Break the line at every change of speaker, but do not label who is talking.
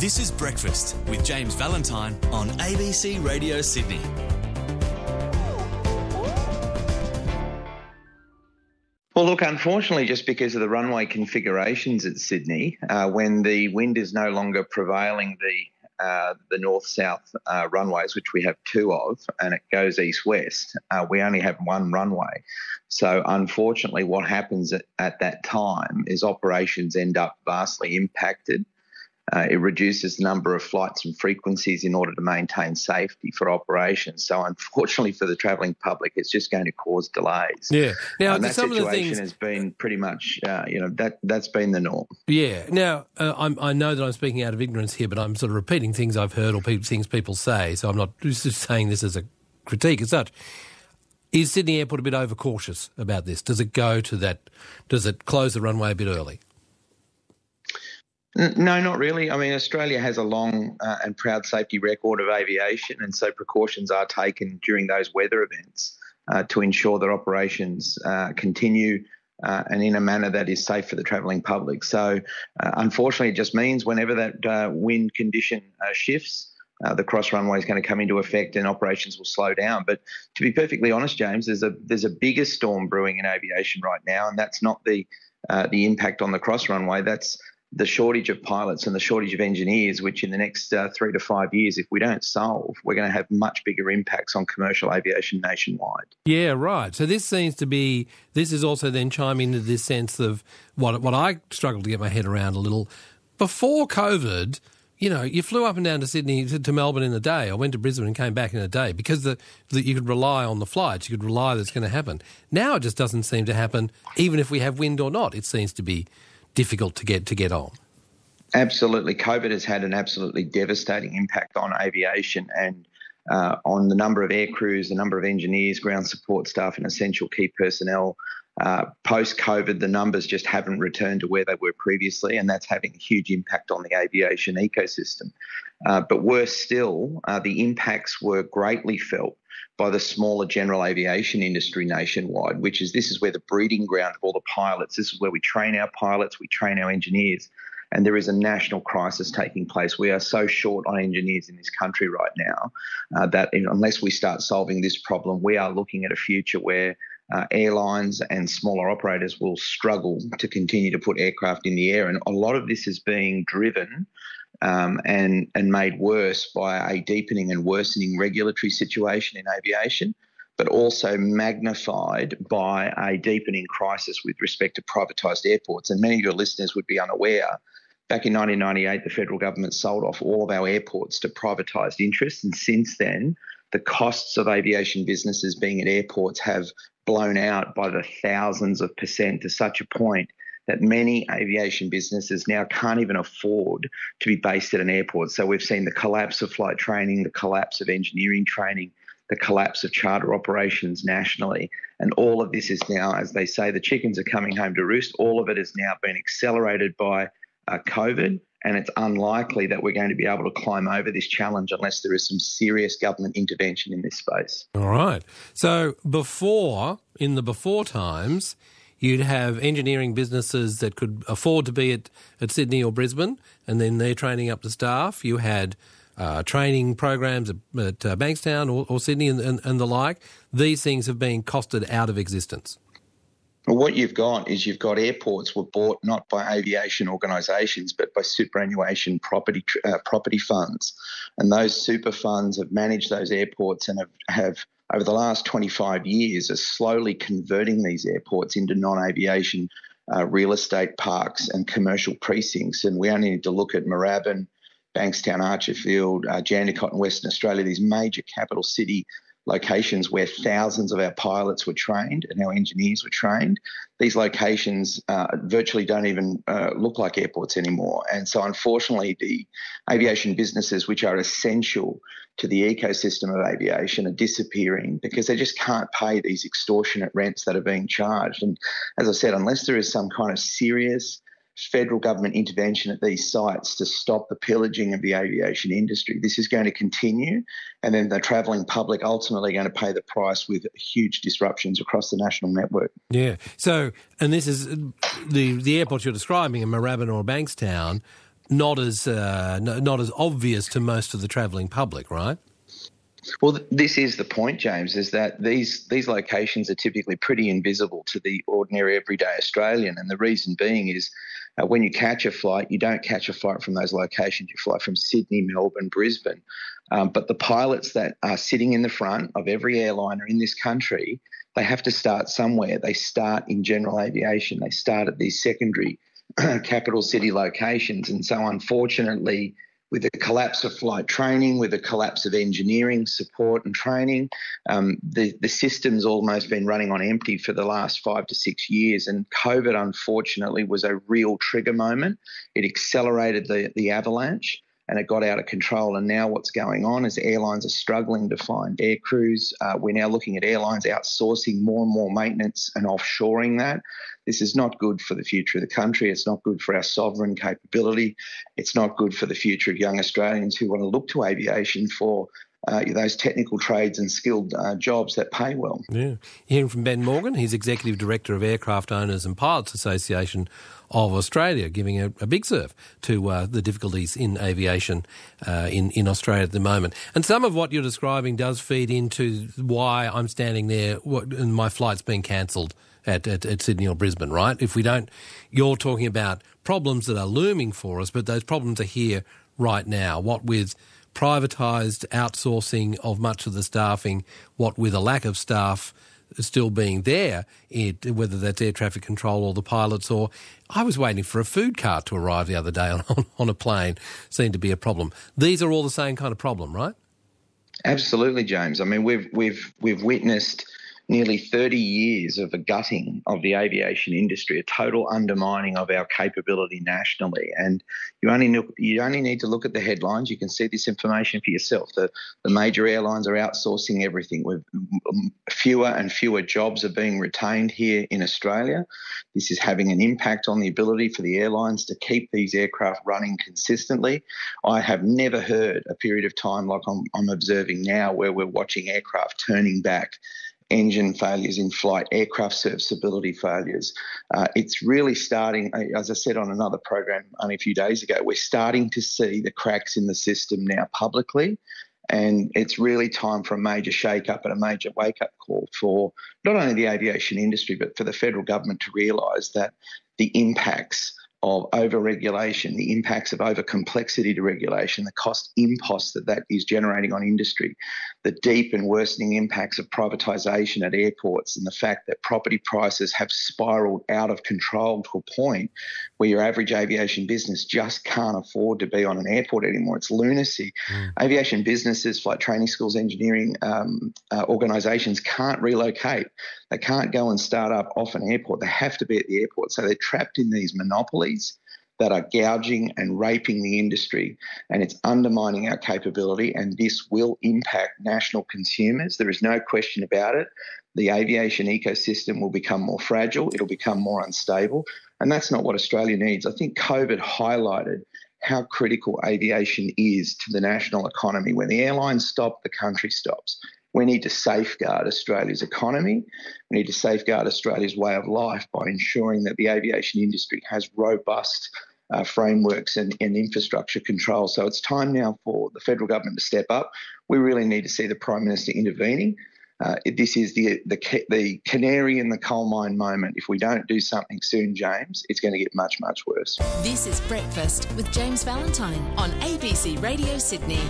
This is Breakfast with James Valentine on ABC Radio Sydney.
Well, look, unfortunately, just because of the runway configurations at Sydney, uh, when the wind is no longer prevailing the uh, the north south uh, runways, which we have two of, and it goes east west, uh, we only have one runway. So, unfortunately, what happens at, at that time is operations end up vastly impacted. Uh, it reduces the number of flights and frequencies in order to maintain safety for operations. So, unfortunately for the travelling public, it's just going to cause delays.
Yeah. Now,
and that
some of the
situation
things.
has been pretty much, uh, you know, that that's been the norm.
Yeah. Now, uh, I'm, I know that I'm speaking out of ignorance here, but I'm sort of repeating things I've heard or pe- things people say. So I'm not just saying this as a critique as such. Is Sydney Airport a bit overcautious about this? Does it go to that? Does it close the runway a bit early?
No, not really. I mean, Australia has a long uh, and proud safety record of aviation, and so precautions are taken during those weather events uh, to ensure that operations uh, continue. Uh, and in a manner that is safe for the travelling public. So, uh, unfortunately, it just means whenever that uh, wind condition shifts, the cross runway is going to come into effect and operations will slow down. But to be perfectly honest, James, there's a there's a bigger storm brewing in aviation right now, and that's not the the impact on the cross runway. That's the shortage of pilots and the shortage of engineers, which in the next uh, three to five years, if we don't solve, we're going to have much bigger impacts on commercial aviation nationwide.
Yeah, right. So this seems to be this is also then chiming into this sense of what what I struggled to get my head around a little before COVID. You know, you flew up and down to Sydney to, to Melbourne in a day. I went to Brisbane and came back in a day because the you could rely on the flights. You could rely that it's going to happen. Now it just doesn't seem to happen, even if we have wind or not. It seems to be difficult to get to get on.
Absolutely. COVID has had an absolutely devastating impact on aviation and uh, on the number of air crews, the number of engineers, ground support staff, and essential key personnel. Uh, Post COVID, the numbers just haven't returned to where they were previously, and that's having a huge impact on the aviation ecosystem. Uh, but worse still, uh, the impacts were greatly felt by the smaller general aviation industry nationwide, which is this is where the breeding ground of all the pilots, this is where we train our pilots, we train our engineers. And there is a national crisis taking place. We are so short on engineers in this country right now uh, that unless we start solving this problem, we are looking at a future where uh, airlines and smaller operators will struggle to continue to put aircraft in the air. And a lot of this is being driven um, and and made worse by a deepening and worsening regulatory situation in aviation, but also magnified by a deepening crisis with respect to privatised airports. And many of your listeners would be unaware. Back in 1998, the federal government sold off all of our airports to privatised interests, and since then, the costs of aviation businesses being at airports have blown out by the thousands of percent to such a point that many aviation businesses now can't even afford to be based at an airport. So we've seen the collapse of flight training, the collapse of engineering training, the collapse of charter operations nationally. And all of this is now, as they say, the chickens are coming home to roost. All of it has now been accelerated by uh, COVID. And it's unlikely that we're going to be able to climb over this challenge unless there is some serious government intervention in this space.
All right. So before, in the before times, you'd have engineering businesses that could afford to be at, at Sydney or Brisbane, and then they're training up the staff. You had uh, training programs at, uh, Bankstown or, or Sydney and, and, and the like. These things have been costed out of existence.
What you've got is you've got airports were bought not by aviation organisations but by superannuation property uh, property funds, and those super funds have managed those airports and have, have over the last 25 years are slowly converting these airports into non-aviation uh, real estate parks and commercial precincts. And we only need to look at Moorabbin, Bankstown, Archerfield, uh, Jandakot in Western Australia, these major capital city locations where thousands of our pilots were trained and our engineers were trained. These locations uh, virtually don't even uh, look like airports anymore. And so, unfortunately, the aviation businesses, which are essential to the ecosystem of aviation, are disappearing because they just can't pay these extortionate rents that are being charged. And as I said, unless there is some kind of serious federal government intervention at these sites to stop the pillaging of the aviation industry. This is going to continue, and then the travelling public ultimately going to pay the price with huge disruptions across the national network.
Yeah. So, and this is the the airport you're describing in Moorabbin or Bankstown. not as uh, not as obvious to most of the travelling public, right?
Well, this is the point, James, is that these these locations are typically pretty invisible to the ordinary everyday Australian, and the reason being is uh, when you catch a flight, you don't catch a flight from those locations. You fly from Sydney, Melbourne, Brisbane. Um, but the pilots that are sitting in the front of every airliner in this country, they have to start somewhere. They start in general aviation. They start at these secondary capital city locations, and so unfortunately with the collapse of flight training, with the collapse of engineering support and training, um, the, the system's almost been running on empty for the last five to six years. And COVID, unfortunately, was a real trigger moment. It accelerated the, the avalanche and it got out of control. And now what's going on is airlines are struggling to find air crews. Uh, we're now looking at airlines outsourcing more and more maintenance and offshoring that. This is not good for the future of the country. It's not good for our sovereign capability. It's not good for the future of young Australians who want to look to aviation for uh, those technical trades and skilled uh, jobs that pay well.
Yeah. Hearing from Ben Morgan, he's Executive Director of Aircraft Owners and Pilots Association of Australia, giving a, a big serve to uh, the difficulties in aviation uh, in, in Australia at the moment. And some of what you're describing does feed into why I'm standing there and my flight's been cancelled at, at, at, Sydney or Brisbane, right? If we don't, you're talking about problems that are looming for us, but those problems are here right now. What with privatised outsourcing of much of the staffing, what with a lack of staff still being there, it, whether that's air traffic control or the pilots, or I was waiting for a food cart to arrive the other day on, on a plane, seemed to be a problem. These are all the same kind of problem, right?
Absolutely, James. I mean, we've we've we've witnessed nearly 30 years of a gutting of the aviation industry, a total undermining of our capability nationally. And you only look, you only need to look at the headlines. You can see this information for yourself. The, the major airlines are outsourcing everything. With fewer and fewer jobs are being retained here in Australia. This is having an impact on the ability for the airlines to keep these aircraft running consistently. I have never heard a period of time like I'm, I'm observing now where we're watching aircraft turning back engine failures in flight, aircraft serviceability failures. Uh, it's really starting, uh, as I said on another program only a few days ago, we're starting to see the cracks in the system now publicly. And it's really time for a major shake-up and a major wake-up call for not only the aviation industry, but for the federal government to realise that the impacts of over-regulation, the impacts of over-complexity to regulation, the cost impost that that is generating on industry, the deep and worsening impacts of privatisation at airports, and the fact that property prices have spiralled out of control to a point where your average aviation business just can't afford to be on an airport anymore. It's lunacy. Mm. Aviation businesses, flight training schools, engineering um, uh, organisations can't relocate. They can't go and start up off an airport. They have to be at the airport. So they're trapped in these monopolies that are gouging and raping the industry, and it's undermining our capability. And this will impact national consumers. There is no question about it. The aviation ecosystem will become more fragile, it'll become more unstable, and that's not what Australia needs. I think COVID highlighted how critical aviation is to the national economy. When the airlines stop, the country stops. We need to safeguard Australia's economy. We need to safeguard Australia's way of life by ensuring that the aviation industry has robust uh, frameworks and, and, infrastructure control. So it's time now for the federal government to step up. We really need to see the Prime Minister intervening. Uh, this is the, the the canary in the coal mine moment. If we don't do something soon, James, it's going to get much much worse.
This is breakfast with James Valentine on ABC Radio Sydney.